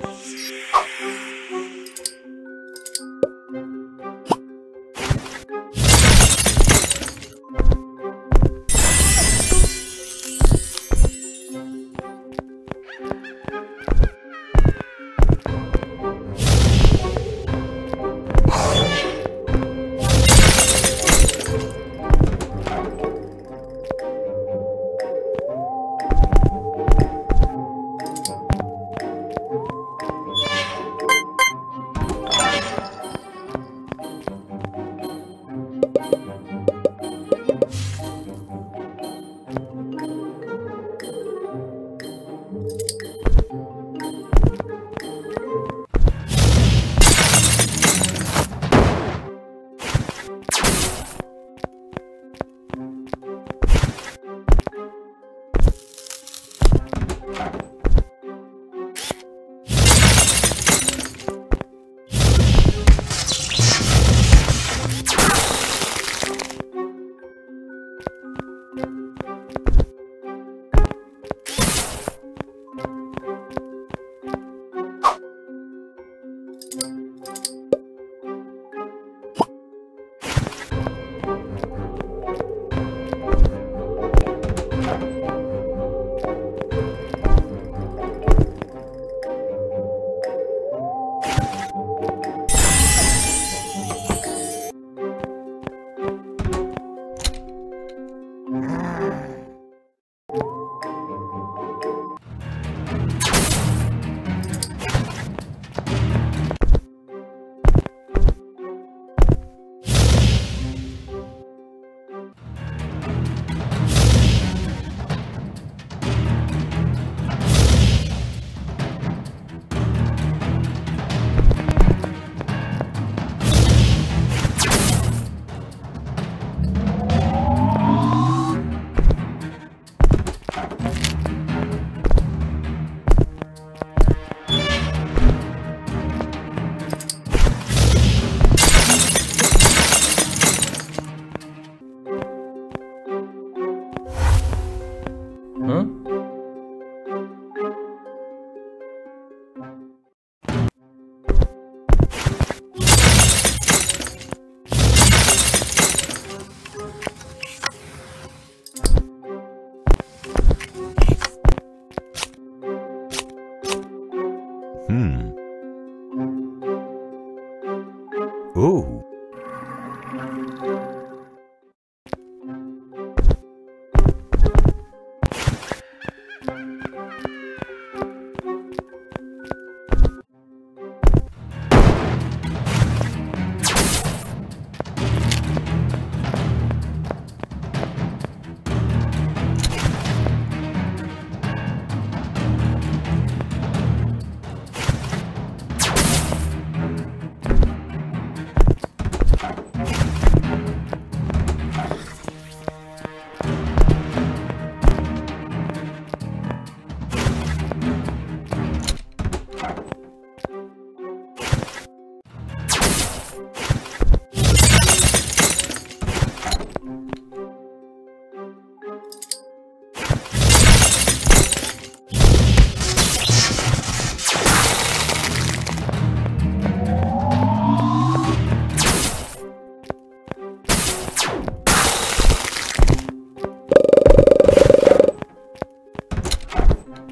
Oh.